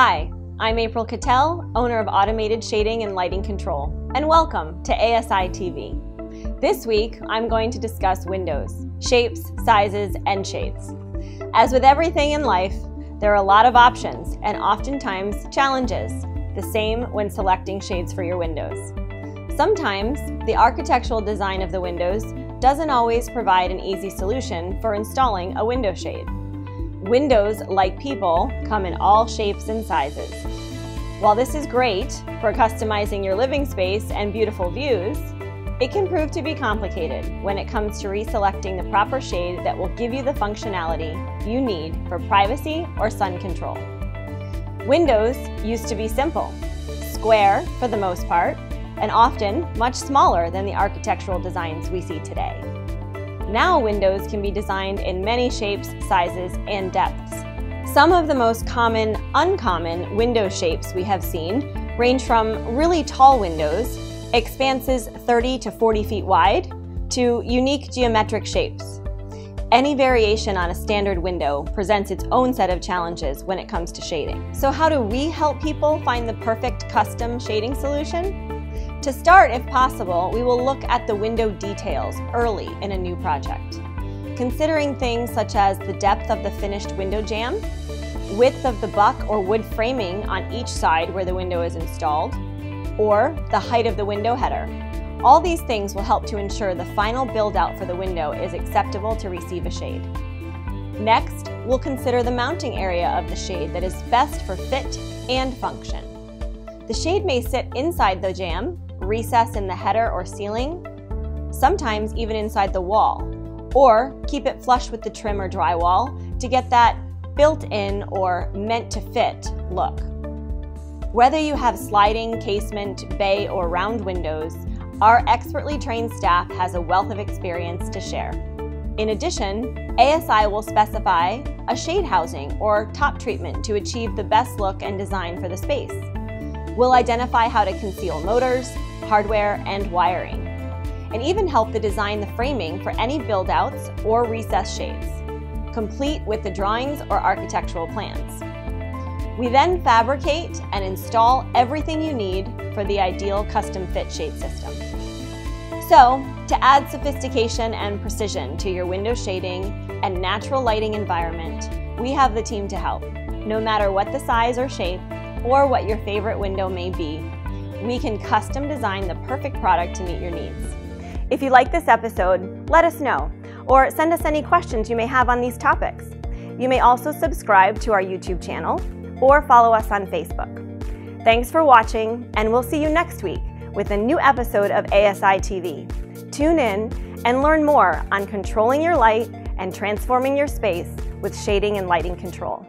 I'm April Kettelle, owner of Automated Shading and Lighting Control, and welcome to ASI TV. This week, I'm going to discuss windows, shapes, sizes, and shades. As with everything in life, there are a lot of options and oftentimes challenges, the same when selecting shades for your windows. Sometimes, the architectural design of the windows doesn't always provide an easy solution for installing a window shade. Windows, like people, come in all shapes and sizes. While this is great for customizing your living space and beautiful views, it can prove to be complicated when it comes to reselecting the proper shade that will give you the functionality you need for privacy or sun control. Windows used to be simple, square for the most part, and often much smaller than the architectural designs we see today. Now windows can be designed in many shapes, sizes, and depths. Some of the most common uncommon window shapes we have seen range from really tall windows, expanses 30 to 40 feet wide, to unique geometric shapes. Any variation on a standard window presents its own set of challenges when it comes to shading. So how do we help people find the perfect custom shading solution? To start, if possible, we will look at the window details early in a new project, considering things such as the depth of the finished window jamb, width of the buck or wood framing on each side where the window is installed, or the height of the window header. All these things will help to ensure the final build out for the window is acceptable to receive a shade. Next, we'll consider the mounting area of the shade that is best for fit and function. The shade may sit inside the jamb recess in the header or ceiling, sometimes even inside the wall, or keep it flush with the trim or drywall to get that built-in or meant-to-fit look. Whether you have sliding, casement, bay, or round windows, our expertly trained staff has a wealth of experience to share. In addition, ASI will specify a shade housing or top treatment to achieve the best look and design for the space. We'll identify how to conceal motors, hardware, and wiring, and even help to design the framing for any build-outs or recess shades, complete with the drawings or architectural plans. We then fabricate and install everything you need for the ideal custom fit shade system. So, to add sophistication and precision to your window shading and natural lighting environment, we have the team to help, no matter what the size or shape or what your favorite window may be, we can custom design the perfect product to meet your needs. If you like this episode, let us know, or send us any questions you may have on these topics. You may also subscribe to our YouTube channel or follow us on Facebook. Thanks for watching, and we'll see you next week with a new episode of ASI TV. Tune in and learn more on controlling your light and transforming your space with shading and lighting control.